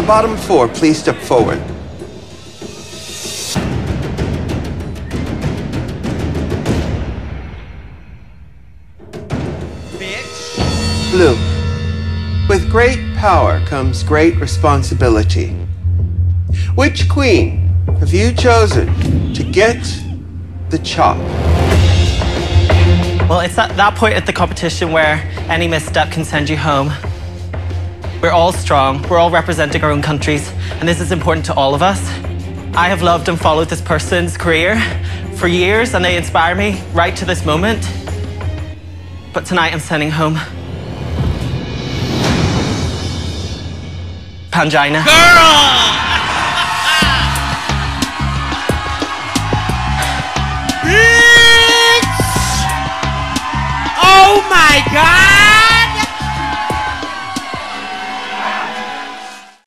bottom four please step forward? Blu. With great power comes great responsibility. Which queen have you chosen to get the chop? Well, it's at that point at the competition where any misstep can send you home. We're all strong, we're all representing our own countries, and this is important to all of us. I have loved and followed this person's career for years, and they inspire me right to this moment. But tonight I'm sending home Pangina. Girl! Oh my god!